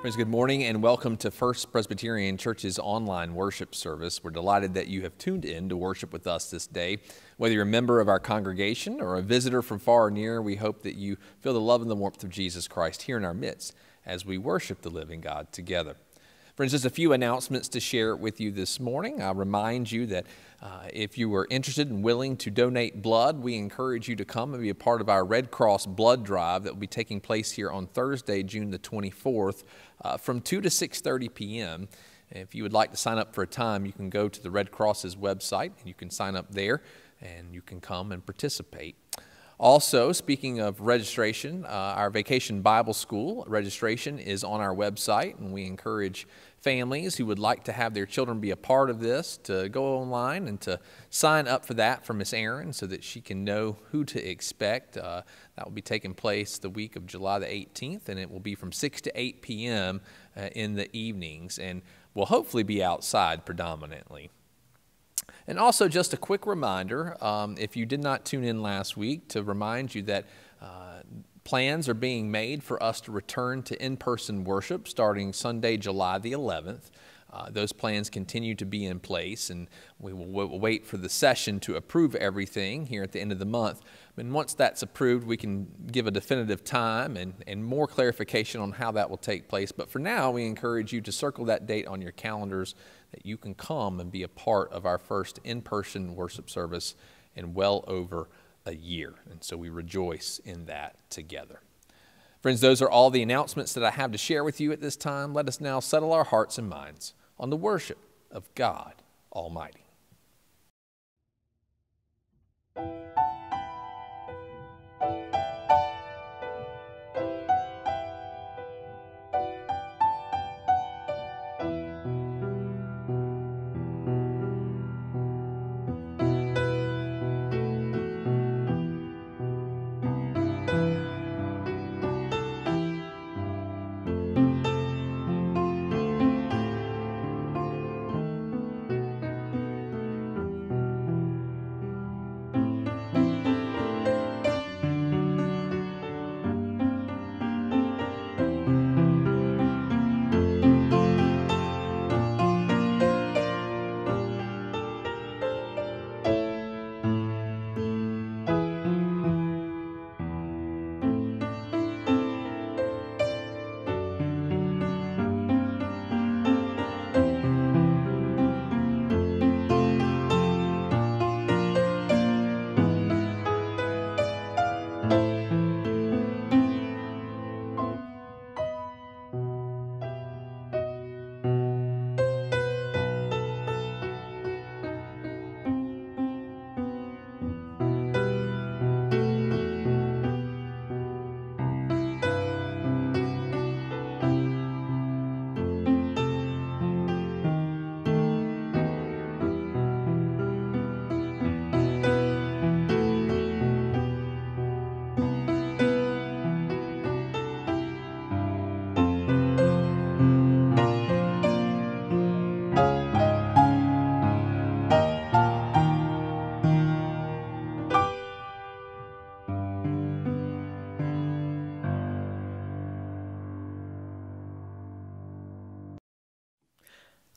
Friends, good morning and welcome to First Presbyterian Church's online worship service. We're delighted that you have tuned in to worship with us this day. Whether you're a member of our congregation or a visitor from far or near, we hope that you feel the love and the warmth of Jesus Christ here in our midst as we worship the living God together. Friends, just a few announcements to share with you this morning. I'll remind you that uh, if you are interested and willing to donate blood, we encourage you to come and be a part of our Red Cross blood drive that will be taking place here on Thursday, June the 24th, uh, from 2 to 6:30 p.m. If you would like to sign up for a time, you can go to the Red Cross's website and you can sign up there, and you can come and participate. Also, speaking of registration, uh, our Vacation Bible School registration is on our website, and we encourage families who would like to have their children be a part of this to go online and to sign up for that for Miss Aaron so that she can know who to expect. Uh, that will be taking place the week of July the 18th, and it will be from 6 to 8 p.m. Uh, in the evenings, and will hopefully be outside predominantly. And also, just a quick reminder um, if you did not tune in last week, to remind you that uh, plans are being made for us to return to in person worship starting Sunday, July the 11th. Uh, those plans continue to be in place, and we will w- wait for the session to approve everything here at the end of the month. And once that's approved, we can give a definitive time and, and more clarification on how that will take place. But for now, we encourage you to circle that date on your calendars that you can come and be a part of our first in person worship service in well over a year. And so we rejoice in that together. Friends, those are all the announcements that I have to share with you at this time. Let us now settle our hearts and minds on the worship of God Almighty.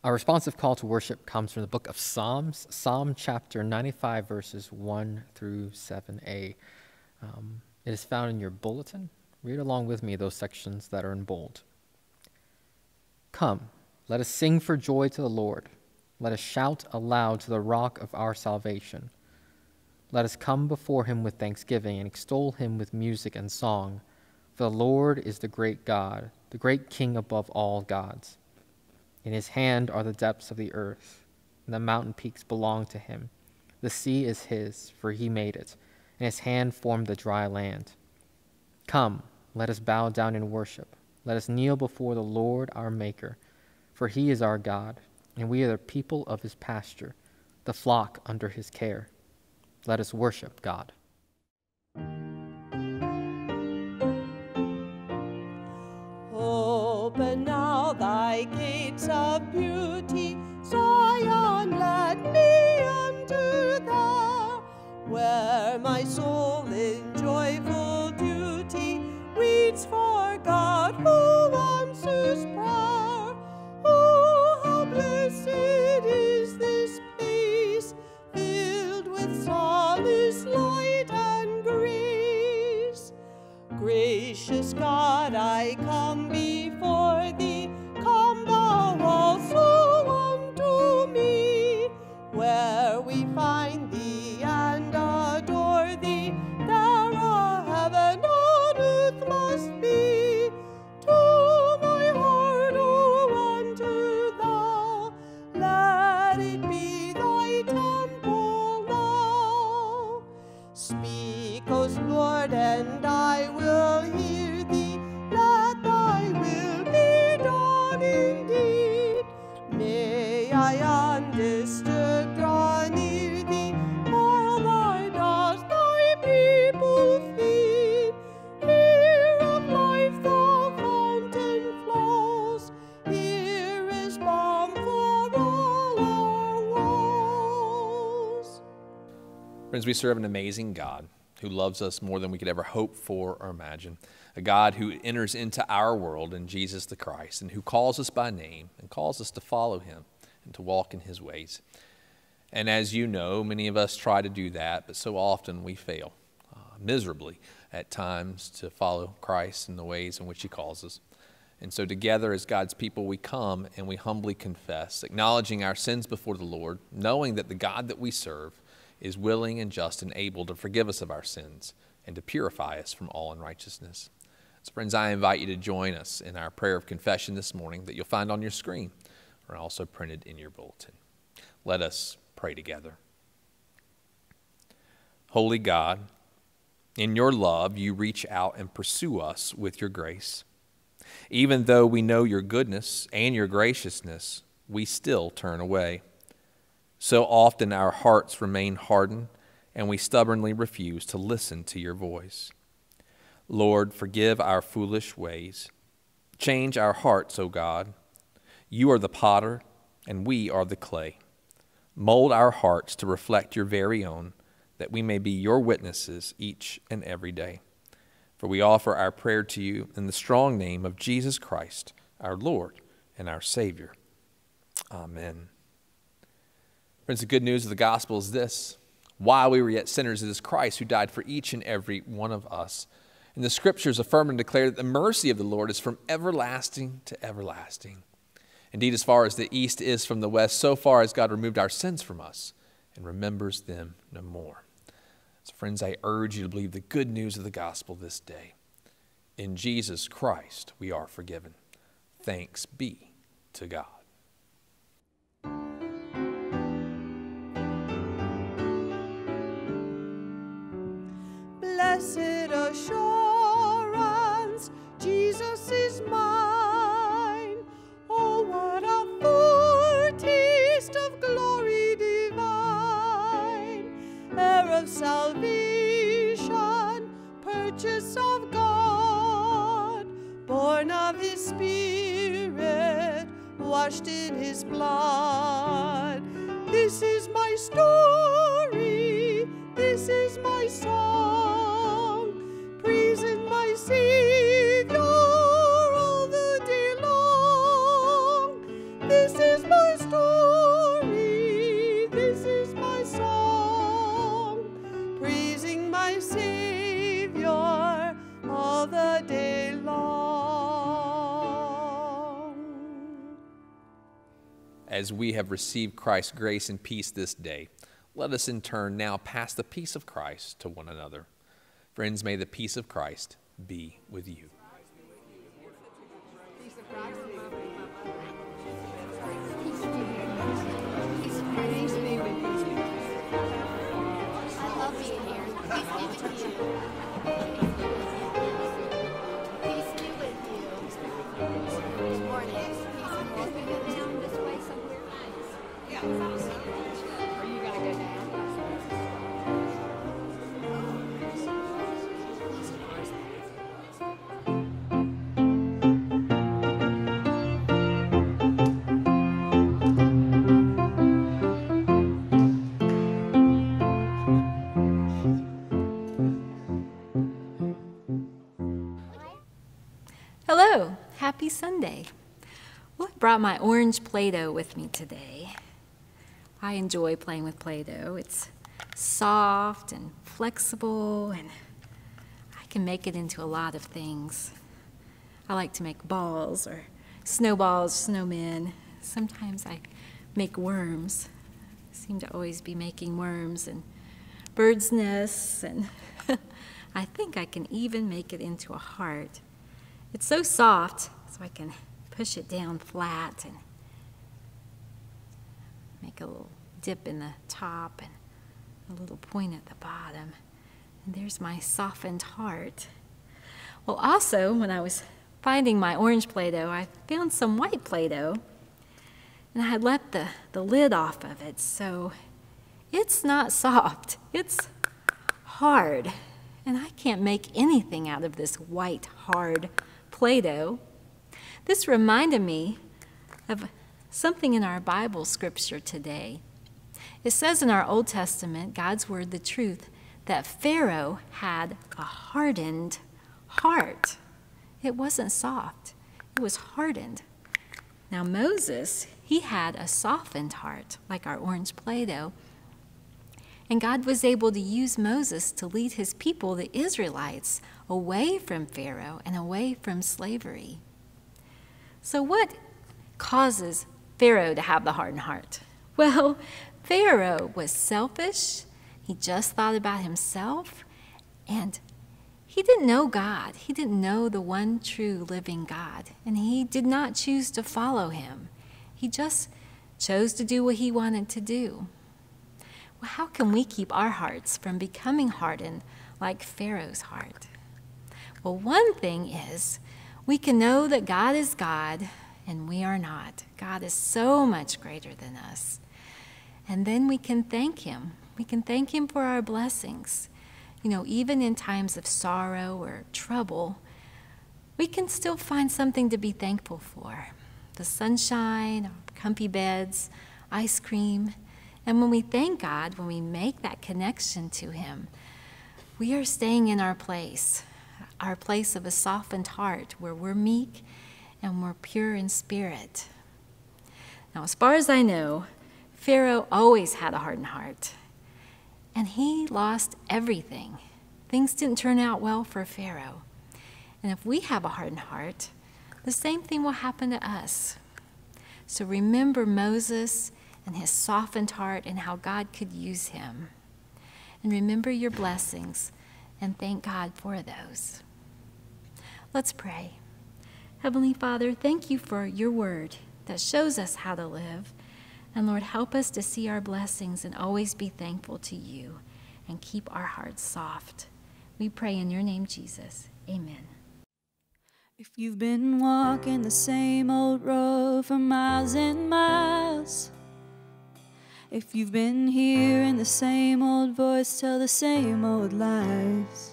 Our responsive call to worship comes from the book of Psalms, Psalm chapter 95, verses 1 through 7a. Um, it is found in your bulletin. Read along with me those sections that are in bold. Come, let us sing for joy to the Lord. Let us shout aloud to the rock of our salvation. Let us come before him with thanksgiving and extol him with music and song. For the Lord is the great God, the great King above all gods. In his hand are the depths of the earth, and the mountain peaks belong to him. The sea is his, for he made it, and his hand formed the dry land. Come, let us bow down in worship. Let us kneel before the Lord our Maker, for he is our God, and we are the people of his pasture, the flock under his care. Let us worship God. Open now thy of beauty, Zion led me unto thou, where my soul in joyful duty waits for God who answers prayer. Oh, how blessed is this place, filled with solace, light, and grace. Gracious God, I come Friends, we serve an amazing God who loves us more than we could ever hope for or imagine. A God who enters into our world in Jesus the Christ and who calls us by name and calls us to follow him and to walk in his ways. And as you know, many of us try to do that, but so often we fail uh, miserably at times to follow Christ in the ways in which he calls us. And so, together as God's people, we come and we humbly confess, acknowledging our sins before the Lord, knowing that the God that we serve is willing and just and able to forgive us of our sins and to purify us from all unrighteousness. So, friends, I invite you to join us in our prayer of confession this morning that you'll find on your screen or also printed in your bulletin. Let us pray together. Holy God, in your love, you reach out and pursue us with your grace. Even though we know your goodness and your graciousness, we still turn away. So often our hearts remain hardened and we stubbornly refuse to listen to your voice. Lord, forgive our foolish ways. Change our hearts, O God. You are the potter and we are the clay. Mold our hearts to reflect your very own, that we may be your witnesses each and every day. For we offer our prayer to you in the strong name of Jesus Christ, our Lord and our Savior. Amen. Friends, the good news of the gospel is this while we were yet sinners, it is Christ who died for each and every one of us. And the scriptures affirm and declare that the mercy of the Lord is from everlasting to everlasting. Indeed, as far as the east is from the west, so far has God removed our sins from us and remembers them no more. So, friends, I urge you to believe the good news of the gospel this day. In Jesus Christ, we are forgiven. Thanks be to God. Blessed As we have received Christ's grace and peace this day, let us in turn now pass the peace of Christ to one another. Friends, may the peace of Christ be with you. Hello, happy Sunday. Well, I brought my orange Play Doh with me today. I enjoy playing with Play Doh. It's soft and flexible, and I can make it into a lot of things. I like to make balls or snowballs, snowmen. Sometimes I make worms. I seem to always be making worms and birds' nests, and I think I can even make it into a heart. It's so soft, so I can push it down flat and make a little dip in the top and a little point at the bottom. And there's my softened heart. Well, also, when I was finding my orange Play Doh, I found some white Play Doh, and I had left the, the lid off of it, so it's not soft, it's hard. And I can't make anything out of this white, hard Play Doh. This reminded me of something in our Bible scripture today. It says in our Old Testament, God's Word, the truth, that Pharaoh had a hardened heart. It wasn't soft, it was hardened. Now, Moses, he had a softened heart, like our orange Play Doh. And God was able to use Moses to lead his people, the Israelites, away from Pharaoh and away from slavery. So, what causes Pharaoh to have the hardened heart? Well, Pharaoh was selfish, he just thought about himself, and he didn't know God. He didn't know the one true living God, and he did not choose to follow him. He just chose to do what he wanted to do. Well, how can we keep our hearts from becoming hardened like Pharaoh's heart? Well, one thing is we can know that God is God and we are not. God is so much greater than us. And then we can thank Him. We can thank Him for our blessings. You know, even in times of sorrow or trouble, we can still find something to be thankful for the sunshine, our comfy beds, ice cream. And when we thank God, when we make that connection to Him, we are staying in our place, our place of a softened heart where we're meek and we're pure in spirit. Now, as far as I know, Pharaoh always had a hardened heart, and he lost everything. Things didn't turn out well for Pharaoh. And if we have a hardened heart, the same thing will happen to us. So remember Moses and his softened heart and how God could use him. And remember your blessings and thank God for those. Let's pray. Heavenly Father, thank you for your word that shows us how to live. And Lord, help us to see our blessings and always be thankful to you and keep our hearts soft. We pray in your name, Jesus. Amen. If you've been walking the same old road for miles and miles, if you've been hearing the same old voice tell the same old lies,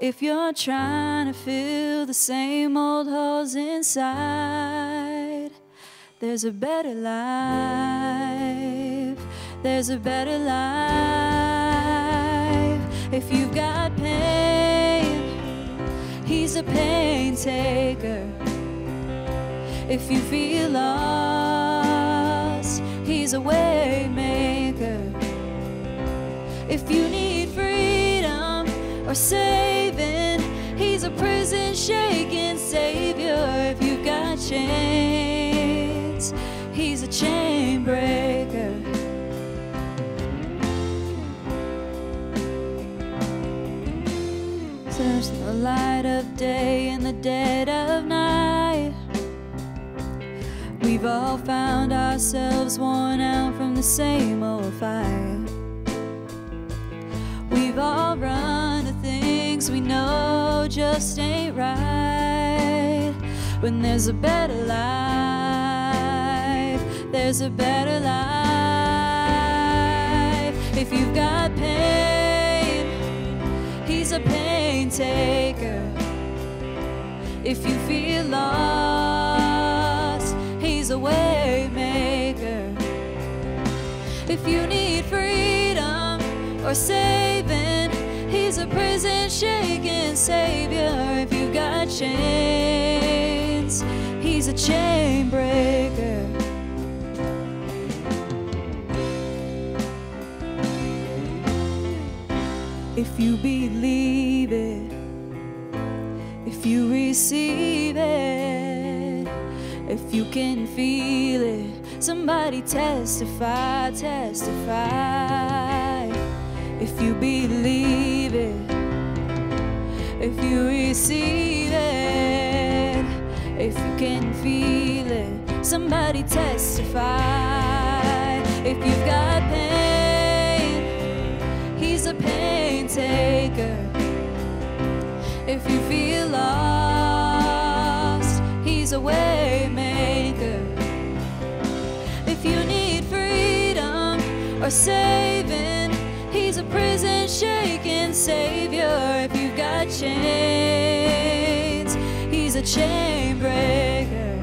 if you're trying to fill the same old holes inside, there's a better life. There's a better life. If you've got pain, He's a pain taker. If you feel lost, He's a way maker. If you or saving, He's a prison shaking Savior. If you've got chains, He's a chain breaker. Search the light of day in the dead of night. We've all found ourselves worn out from the same old fight. We've all run we know just ain't right. When there's a better life, there's a better life. If you've got pain, He's a pain taker. If you feel lost, He's a way maker. If you need freedom or saving, He's a prison shaking Savior. If you've got chains, He's a chain breaker. If you believe it, if you receive it, if you can feel it, somebody testify, testify. If you believe it, if you receive it, if you can feel it, somebody testify. If you've got pain, he's a pain taker. If you feel lost, he's a way maker. If you need freedom or saving, he's a prison shaking savior. If you've got chains, he's a chain breaker.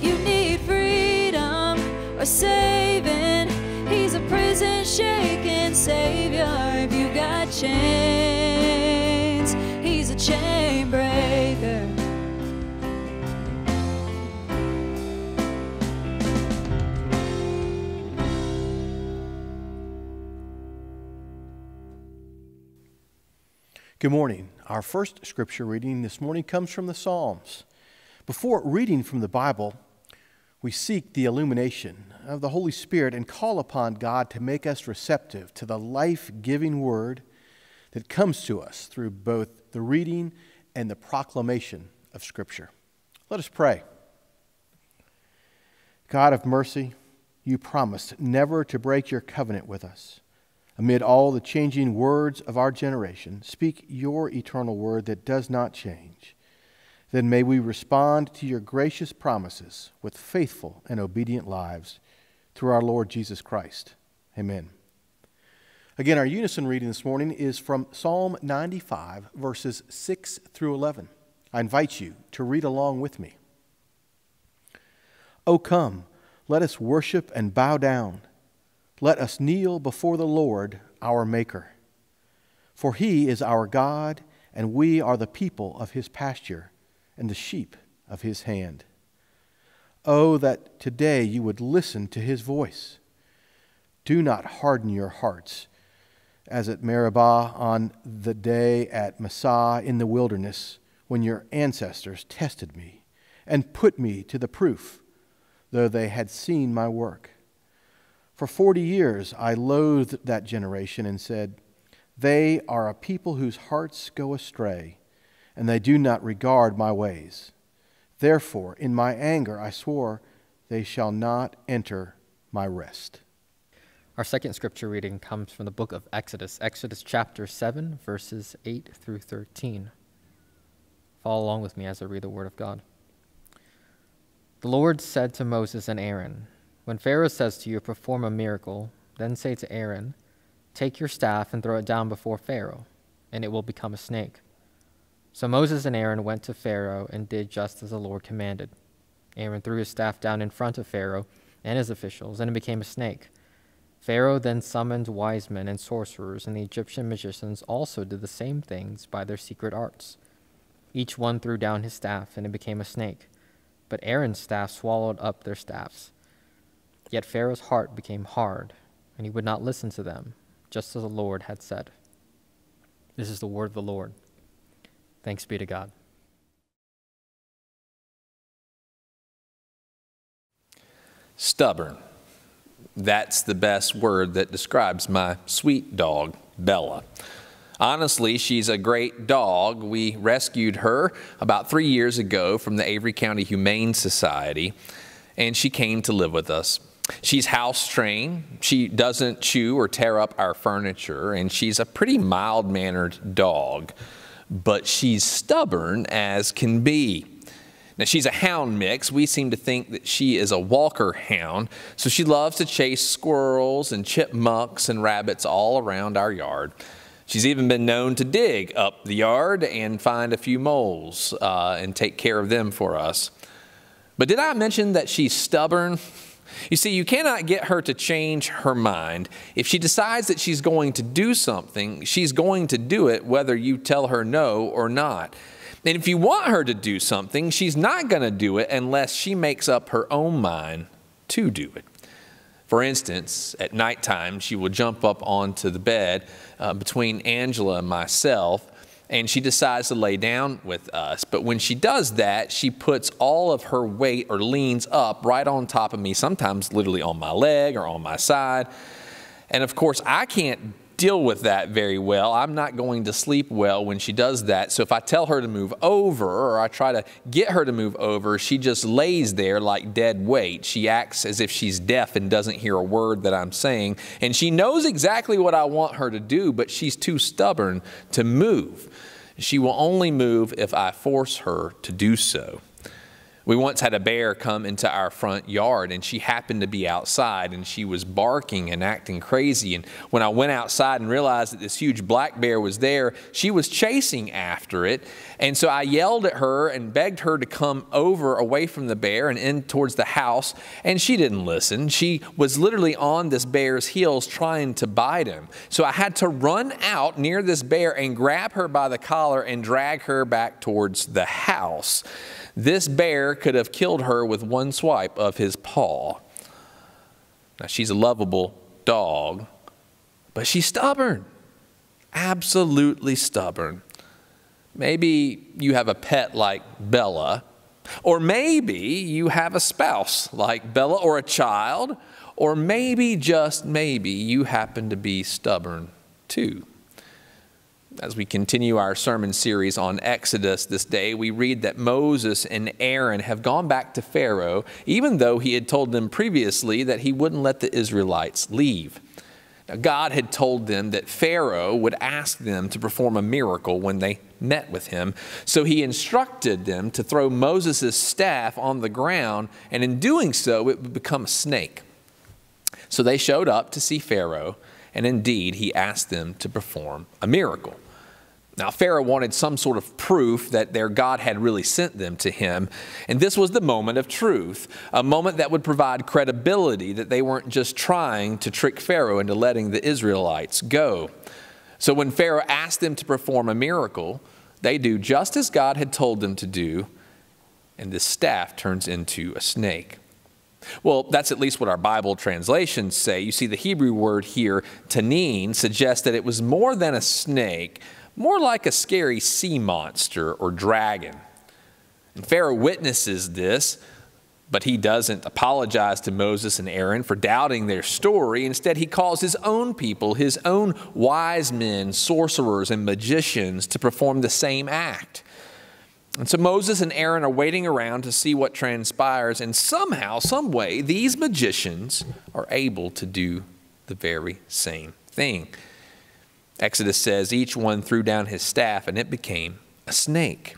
You need freedom or saving, he's a prison shaking savior. If you've got chains, he's a chain breaker. Good morning. Our first scripture reading this morning comes from the Psalms. Before reading from the Bible, we seek the illumination of the Holy Spirit and call upon God to make us receptive to the life giving word that comes to us through both the reading and the proclamation of Scripture. Let us pray. God of mercy, you promised never to break your covenant with us. Amid all the changing words of our generation, speak your eternal word that does not change. Then may we respond to your gracious promises with faithful and obedient lives through our Lord Jesus Christ. Amen. Again, our unison reading this morning is from Psalm 95, verses 6 through 11. I invite you to read along with me. O come, let us worship and bow down. Let us kneel before the Lord our Maker. For he is our God, and we are the people of his pasture and the sheep of his hand. Oh, that today you would listen to his voice. Do not harden your hearts, as at Meribah on the day at Massah in the wilderness, when your ancestors tested me and put me to the proof, though they had seen my work. For forty years I loathed that generation and said, They are a people whose hearts go astray, and they do not regard my ways. Therefore, in my anger, I swore, They shall not enter my rest. Our second scripture reading comes from the book of Exodus, Exodus chapter 7, verses 8 through 13. Follow along with me as I read the word of God. The Lord said to Moses and Aaron, When Pharaoh says to you, Perform a miracle, then say to Aaron, Take your staff and throw it down before Pharaoh, and it will become a snake. So Moses and Aaron went to Pharaoh and did just as the Lord commanded. Aaron threw his staff down in front of Pharaoh and his officials, and it became a snake. Pharaoh then summoned wise men and sorcerers, and the Egyptian magicians also did the same things by their secret arts. Each one threw down his staff, and it became a snake. But Aaron's staff swallowed up their staffs. Yet Pharaoh's heart became hard, and he would not listen to them, just as the Lord had said. This is the word of the Lord. Thanks be to God. Stubborn. That's the best word that describes my sweet dog, Bella. Honestly, she's a great dog. We rescued her about three years ago from the Avery County Humane Society, and she came to live with us. She's house trained. She doesn't chew or tear up our furniture, and she's a pretty mild mannered dog, but she's stubborn as can be. Now, she's a hound mix. We seem to think that she is a walker hound, so she loves to chase squirrels and chipmunks and rabbits all around our yard. She's even been known to dig up the yard and find a few moles uh, and take care of them for us. But did I mention that she's stubborn? You see, you cannot get her to change her mind. If she decides that she's going to do something, she's going to do it whether you tell her no or not. And if you want her to do something, she's not going to do it unless she makes up her own mind to do it. For instance, at nighttime, she will jump up onto the bed uh, between Angela and myself, and she decides to lay down with us. But when she does that, she puts all of her weight or leans up right on top of me, sometimes literally on my leg or on my side. And of course, I can't deal with that very well. I'm not going to sleep well when she does that. So if I tell her to move over or I try to get her to move over, she just lays there like dead weight. She acts as if she's deaf and doesn't hear a word that I'm saying. And she knows exactly what I want her to do, but she's too stubborn to move. She will only move if I force her to do so. We once had a bear come into our front yard, and she happened to be outside, and she was barking and acting crazy. And when I went outside and realized that this huge black bear was there, she was chasing after it. And so I yelled at her and begged her to come over away from the bear and in towards the house, and she didn't listen. She was literally on this bear's heels trying to bite him. So I had to run out near this bear and grab her by the collar and drag her back towards the house. This bear could have killed her with one swipe of his paw. Now, she's a lovable dog, but she's stubborn. Absolutely stubborn. Maybe you have a pet like Bella, or maybe you have a spouse like Bella, or a child, or maybe, just maybe, you happen to be stubborn too. As we continue our sermon series on Exodus this day, we read that Moses and Aaron have gone back to Pharaoh, even though he had told them previously that he wouldn't let the Israelites leave. Now, God had told them that Pharaoh would ask them to perform a miracle when they met with him. So he instructed them to throw Moses' staff on the ground, and in doing so, it would become a snake. So they showed up to see Pharaoh and indeed he asked them to perform a miracle. Now, Pharaoh wanted some sort of proof that their God had really sent them to him, and this was the moment of truth, a moment that would provide credibility that they weren't just trying to trick Pharaoh into letting the Israelites go. So, when Pharaoh asked them to perform a miracle, they do just as God had told them to do, and this staff turns into a snake. Well, that's at least what our Bible translations say. You see, the Hebrew word here, tanin, suggests that it was more than a snake, more like a scary sea monster or dragon. And Pharaoh witnesses this, but he doesn't apologize to Moses and Aaron for doubting their story. Instead, he calls his own people, his own wise men, sorcerers, and magicians to perform the same act. And so Moses and Aaron are waiting around to see what transpires, and somehow, some way, these magicians are able to do the very same thing. Exodus says each one threw down his staff, and it became a snake.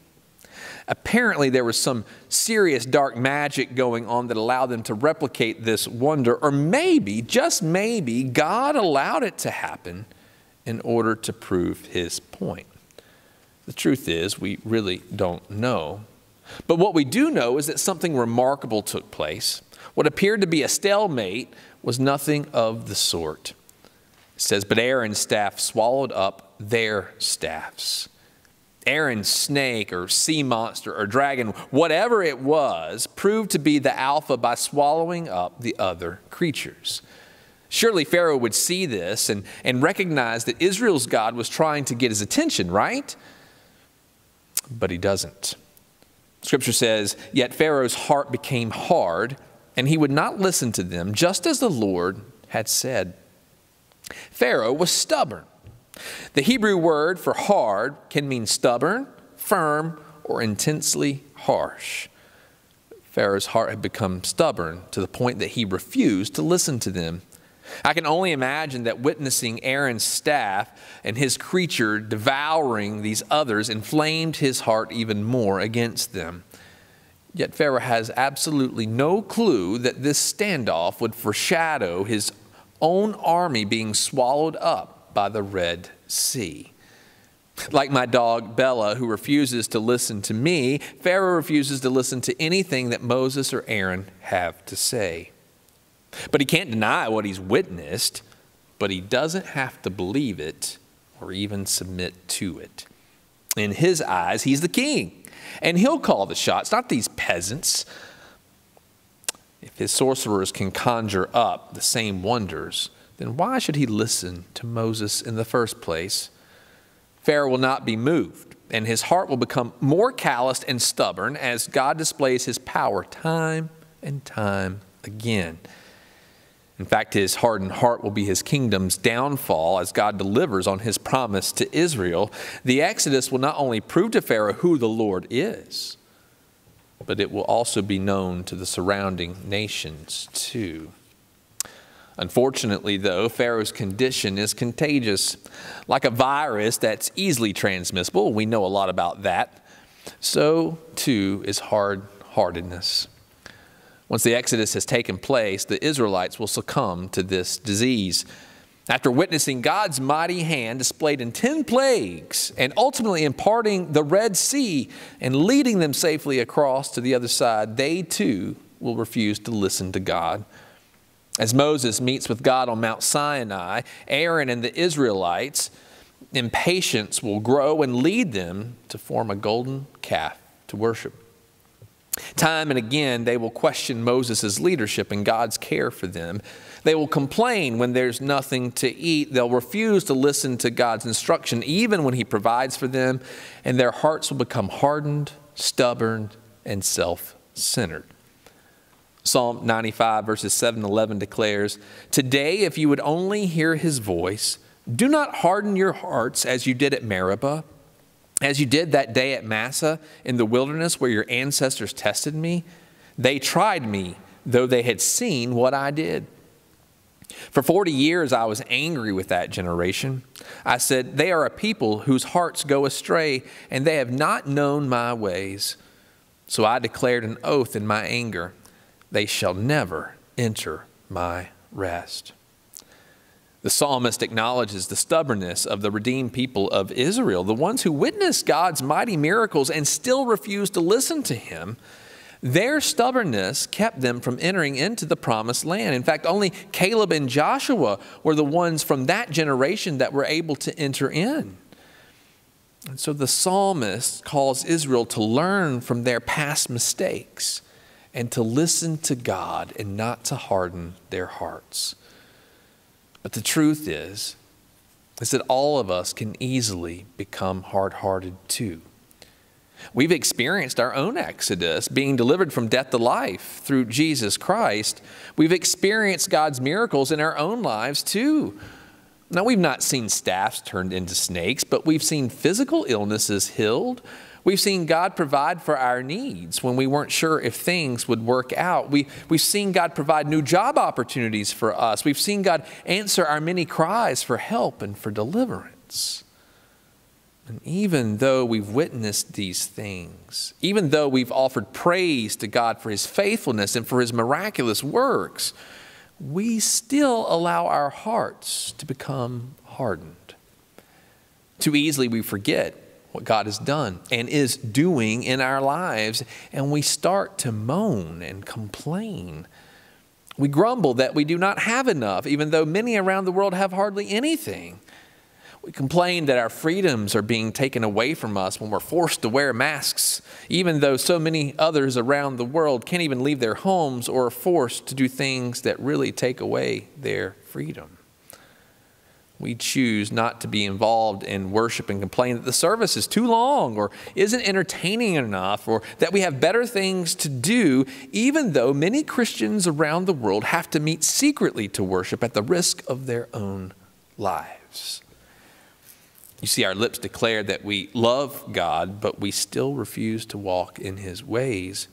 Apparently, there was some serious dark magic going on that allowed them to replicate this wonder, or maybe, just maybe, God allowed it to happen in order to prove his point. The truth is, we really don't know. But what we do know is that something remarkable took place. What appeared to be a stalemate was nothing of the sort. Says, But Aaron's staff swallowed up their staffs. Aaron's snake or sea monster or dragon, whatever it was, proved to be the alpha by swallowing up the other creatures. Surely Pharaoh would see this and, and recognize that Israel's God was trying to get his attention, right? but he doesn't. Scripture says, Yet Pharaoh's heart became hard, and he would not listen to them, just as the Lord had said. Pharaoh was stubborn. The Hebrew word for hard can mean stubborn, firm, or intensely harsh. Pharaoh's heart had become stubborn to the point that he refused to listen to them. I can only imagine that witnessing Aaron's staff and his creature devouring these others inflamed his heart even more against them. Yet Pharaoh has absolutely no clue that this standoff would foreshadow his own army being swallowed up by the Red Sea. Like my dog Bella, who refuses to listen to me, Pharaoh refuses to listen to anything that Moses or Aaron have to say. But he can't deny what he's witnessed, but he doesn't have to believe it or even submit to it. In his eyes, he's the king, and he'll call the shots, not these peasants. If his sorcerers can conjure up the same wonders, then why should he listen to Moses in the first place? Pharaoh will not be moved, and his heart will become more calloused and stubborn as God displays his power time and time again. In fact, his hardened heart will be his kingdom's downfall as God delivers on his promise to Israel. The Exodus will not only prove to Pharaoh who the Lord is, but it will also be known to the surrounding nations too. Unfortunately, though, Pharaoh's condition is contagious. Like a virus that's easily transmissible, we know a lot about that, so too is hard heartedness. Once the Exodus has taken place, the Israelites will succumb to this disease. After witnessing God's mighty hand displayed in 10 plagues and ultimately imparting the Red Sea and leading them safely across to the other side, they too will refuse to listen to God. As Moses meets with God on Mount Sinai, Aaron and the Israelites, impatience will grow and lead them to form a golden calf to worship. Time and again, they will question Moses' leadership and God's care for them. They will complain when there's nothing to eat. They'll refuse to listen to God's instruction, even when He provides for them, and their hearts will become hardened, stubborn, and self centered. Psalm 95, verses 7 and 11 declares Today, if you would only hear His voice, do not harden your hearts as you did at Meribah as you did that day at Massah in the wilderness where your ancestors tested me, they tried me, though they had seen what I did. For 40 years, I was angry with that generation. I said, They are a people whose hearts go astray, and they have not known my ways. So I declared an oath in my anger they shall never enter my rest. The psalmist acknowledges the stubbornness of the redeemed people of Israel, the ones who witnessed God's mighty miracles and still refused to listen to him. Their stubbornness kept them from entering into the promised land. In fact, only Caleb and Joshua were the ones from that generation that were able to enter in. And so the psalmist calls Israel to learn from their past mistakes and to listen to God and not to harden their hearts. But the truth is, is that all of us can easily become hard hearted too. We've experienced our own exodus, being delivered from death to life through Jesus Christ. We've experienced God's miracles in our own lives too. Now, we've not seen staffs turned into snakes, but we've seen physical illnesses healed. We've seen God provide for our needs when we weren't sure if things would work out. We, we've seen God provide new job opportunities for us. We've seen God answer our many cries for help and for deliverance. And even though we've witnessed these things, even though we've offered praise to God for His faithfulness and for His miraculous works, we still allow our hearts to become hardened. Too easily we forget what God has done and is doing in our lives, and we start to moan and complain. We grumble that we do not have enough, even though many around the world have hardly anything. We complain that our freedoms are being taken away from us when we're forced to wear masks, even though so many others around the world can't even leave their homes or are forced to do things that really take away their freedom we choose not to be involved in worship and complain that the service is too long or isn't entertaining enough or that we have better things to do, even though many Christians around the world have to meet secretly to worship at the risk of their own lives. You see, our lips declare that we love God, but we still refuse to walk in His ways.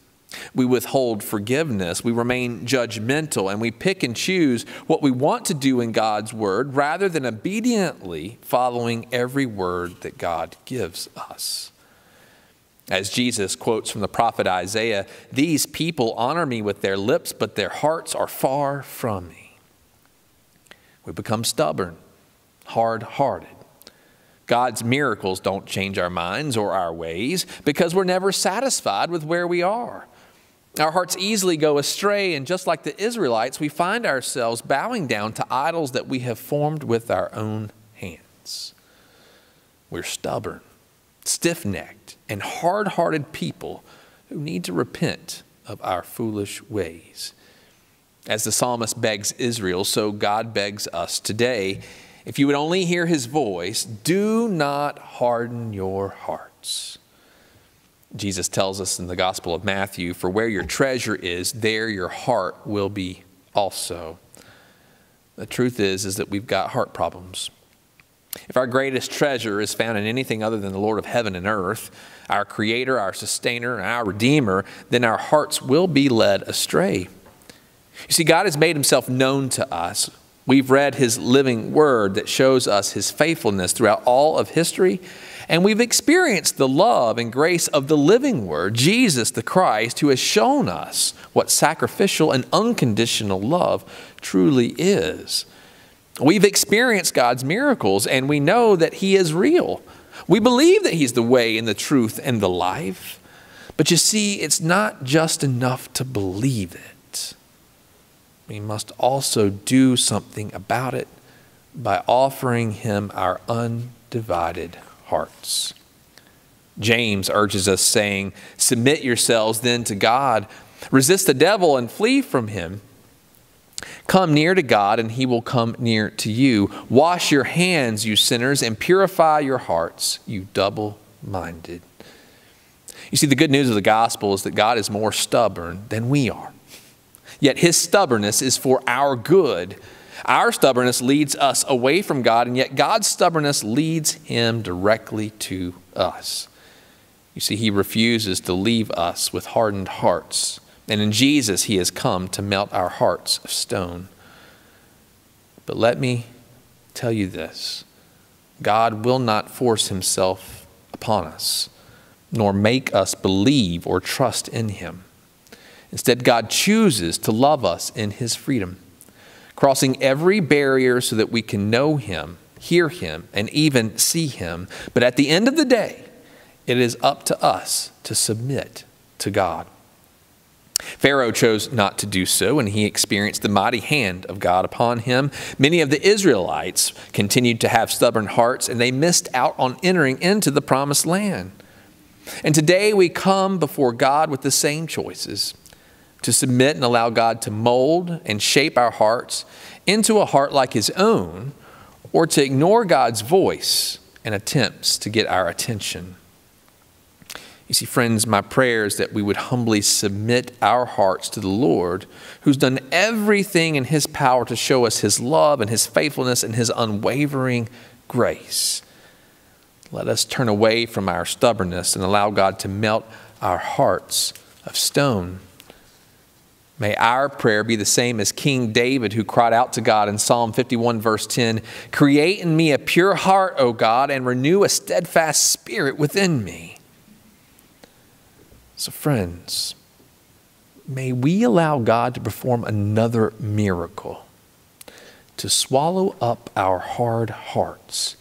We withhold forgiveness. We remain judgmental and we pick and choose what we want to do in God's word rather than obediently following every word that God gives us. As Jesus quotes from the prophet Isaiah, these people honor me with their lips, but their hearts are far from me. We become stubborn, hard hearted. God's miracles don't change our minds or our ways because we're never satisfied with where we are. Our hearts easily go astray, and just like the Israelites, we find ourselves bowing down to idols that we have formed with our own hands. We're stubborn, stiff necked, and hard hearted people who need to repent of our foolish ways. As the psalmist begs Israel, so God begs us today. If you would only hear his voice, do not harden your hearts. Jesus tells us in the Gospel of Matthew, For where your treasure is, there your heart will be also. The truth is, is that we've got heart problems. If our greatest treasure is found in anything other than the Lord of heaven and earth, our Creator, our Sustainer, and our Redeemer, then our hearts will be led astray. You see, God has made Himself known to us. We've read His living Word that shows us His faithfulness throughout all of history, and we've experienced the love and grace of the living Word, Jesus the Christ, who has shown us what sacrificial and unconditional love truly is. We've experienced God's miracles and we know that He is real. We believe that He's the way and the truth and the life. But you see, it's not just enough to believe it. We must also do something about it by offering Him our undivided hearts. James urges us, saying, Submit yourselves then to God, resist the devil, and flee from him. Come near to God, and he will come near to you. Wash your hands, you sinners, and purify your hearts, you double minded. You see, the good news of the gospel is that God is more stubborn than we are. Yet his stubbornness is for our good. Our stubbornness leads us away from God, and yet God's stubbornness leads him directly to us. You see, he refuses to leave us with hardened hearts. And in Jesus, he has come to melt our hearts of stone. But let me tell you this God will not force himself upon us, nor make us believe or trust in him. Instead, God chooses to love us in his freedom, crossing every barrier so that we can know him, hear him, and even see him. But at the end of the day, it is up to us to submit to God. Pharaoh chose not to do so, and he experienced the mighty hand of God upon him. Many of the Israelites continued to have stubborn hearts, and they missed out on entering into the promised land. And today we come before God with the same choices to submit and allow God to mold and shape our hearts into a heart like His own, or to ignore God's voice and attempts to get our attention. You see, friends, my prayer is that we would humbly submit our hearts to the Lord, who's done everything in His power to show us His love and His faithfulness and His unwavering grace. Let us turn away from our stubbornness and allow God to melt our hearts of stone. May our prayer be the same as King David, who cried out to God in Psalm 51, verse 10 Create in me a pure heart, O God, and renew a steadfast spirit within me. So, friends, may we allow God to perform another miracle to swallow up our hard hearts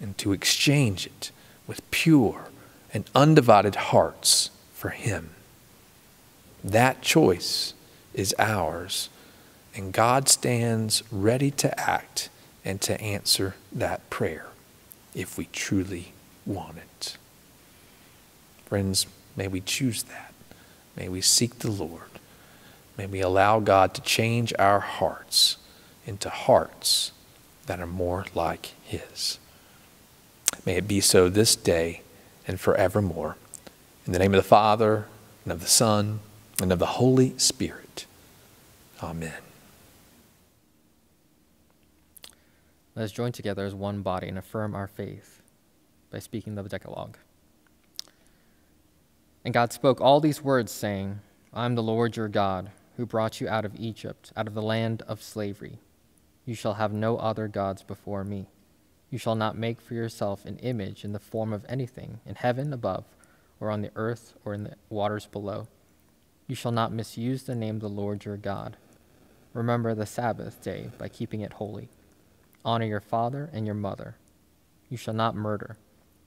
and to exchange it with pure and undivided hearts for Him. That choice is ours, and God stands ready to act and to answer that prayer if we truly want it. Friends, May we choose that. May we seek the Lord. May we allow God to change our hearts into hearts that are more like His. May it be so this day and forevermore. In the name of the Father, and of the Son, and of the Holy Spirit. Amen. Let us join together as one body and affirm our faith by speaking the Decalogue. And God spoke all these words, saying, I am the Lord your God, who brought you out of Egypt, out of the land of slavery. You shall have no other gods before me. You shall not make for yourself an image in the form of anything in heaven above, or on the earth, or in the waters below. You shall not misuse the name of the Lord your God. Remember the Sabbath day by keeping it holy. Honor your father and your mother. You shall not murder.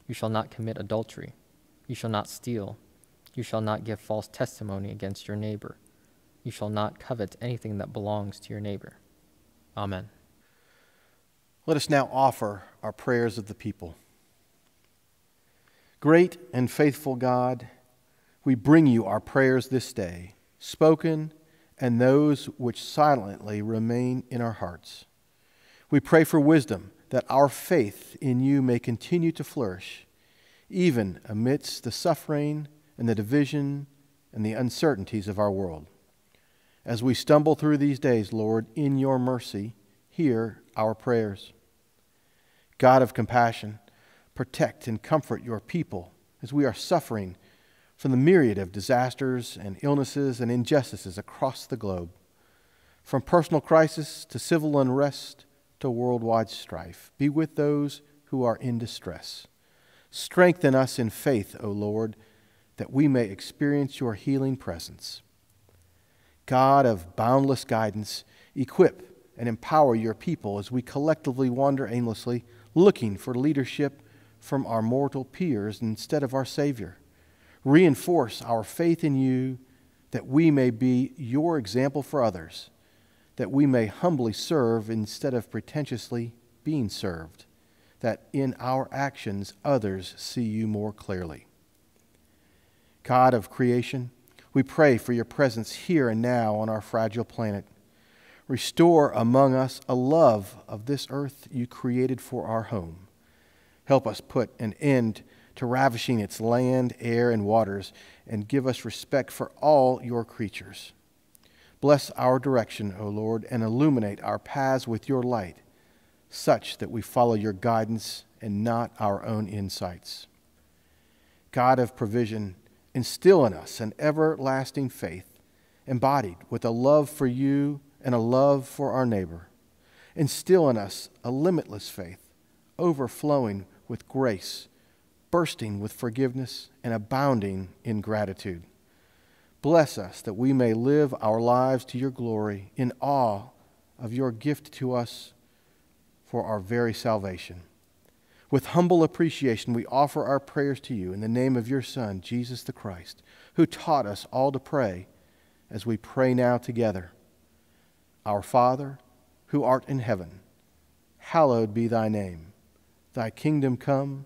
You shall not commit adultery. You shall not steal. You shall not give false testimony against your neighbor. You shall not covet anything that belongs to your neighbor. Amen. Let us now offer our prayers of the people. Great and faithful God, we bring you our prayers this day, spoken and those which silently remain in our hearts. We pray for wisdom that our faith in you may continue to flourish, even amidst the suffering and the division and the uncertainties of our world. As we stumble through these days, Lord, in your mercy, hear our prayers. God of compassion, protect and comfort your people as we are suffering from the myriad of disasters and illnesses and injustices across the globe, from personal crisis to civil unrest to worldwide strife. Be with those who are in distress. Strengthen us in faith, O Lord, that we may experience your healing presence. God of boundless guidance, equip and empower your people as we collectively wander aimlessly, looking for leadership from our mortal peers instead of our Savior. Reinforce our faith in you that we may be your example for others, that we may humbly serve instead of pretentiously being served, that in our actions others see you more clearly. God of creation, we pray for your presence here and now on our fragile planet. Restore among us a love of this earth you created for our home. Help us put an end to ravishing its land, air, and waters, and give us respect for all your creatures. Bless our direction, O Lord, and illuminate our paths with your light, such that we follow your guidance and not our own insights. God of provision, instill in us an everlasting faith, embodied with a love for you and a love for our neighbor. Instill in us a limitless faith, overflowing with grace bursting with forgiveness and abounding in gratitude. Bless us that we may live our lives to your glory in awe of your gift to us for our very salvation. With humble appreciation, we offer our prayers to you in the name of your Son, Jesus the Christ, who taught us all to pray as we pray now together. Our Father, who art in heaven, hallowed be thy name. Thy kingdom come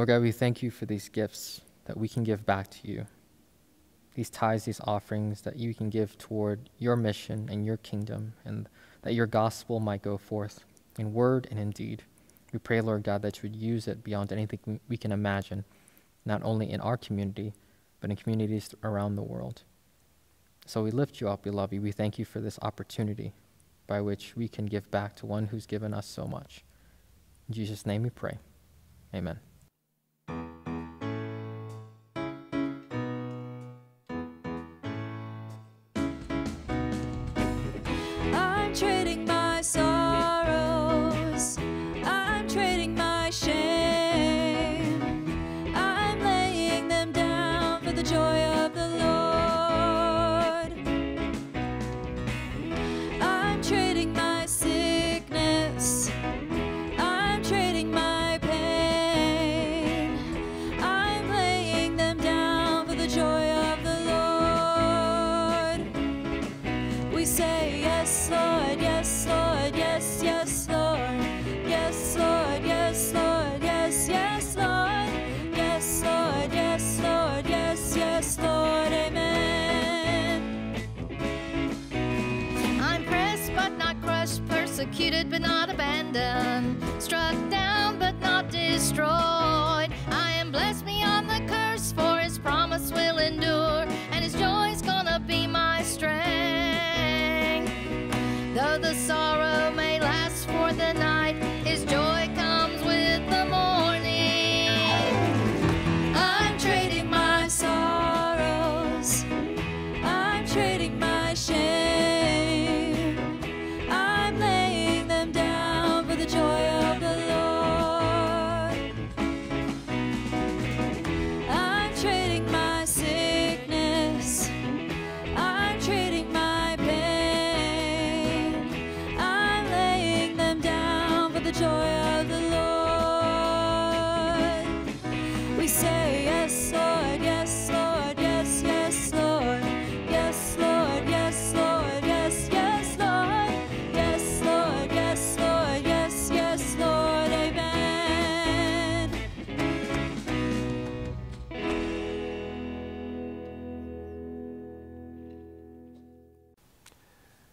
Lord God, we thank you for these gifts that we can give back to you. These tithes, these offerings that you can give toward your mission and your kingdom, and that your gospel might go forth in word and in deed. We pray, Lord God, that you would use it beyond anything we- can imagine, not only in our community, but in communities around the world. So we lift you up, we love you. We thank you for this opportunity by which we can give back to one who's given us so much. In Jesus' name we pray. Amen. Though the sorrow may last for the night,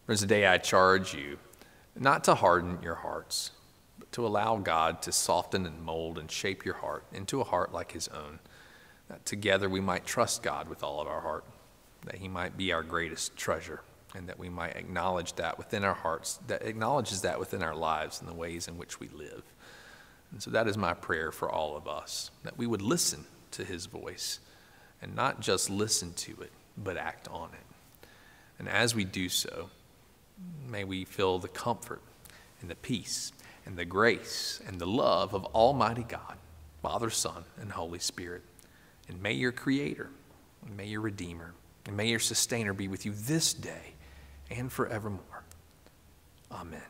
Friends, today I charge you not to harden your hearts, but to allow God to soften and mold and shape your heart into a heart like His own. That together we might trust God with all of our heart, that He might be our greatest treasure, and that we might acknowledge that within our hearts, that acknowledges that within our lives and the ways in which we live. And so that is my prayer for all of us, that we would listen to His voice and not just listen to it, but act on it. And as we do so, May we feel the comfort and the peace and the grace and the love of Almighty God, Father, Son, and Holy Spirit. And may your Creator, and may your Redeemer, and may your Sustainer be with you this day and forevermore. Amen.